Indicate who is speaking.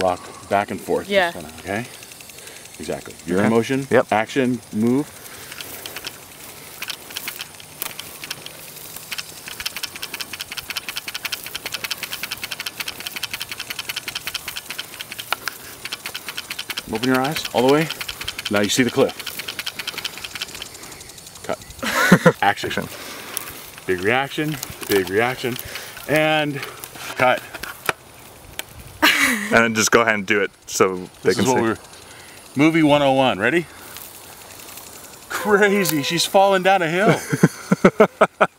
Speaker 1: rock back and forth.
Speaker 2: Yeah.
Speaker 1: Kinda, okay. Exactly. You're
Speaker 3: Okay.
Speaker 1: in motion.
Speaker 3: Yep.
Speaker 1: Action. Move. Open your eyes all the way. Now you see the cliff. Cut. Action.
Speaker 3: Action.
Speaker 1: Big reaction. Big reaction. And cut.
Speaker 3: And then just go ahead and do it so they
Speaker 1: This
Speaker 3: can see.
Speaker 1: we're movie 101. Ready? Crazy. She's falling down a hill.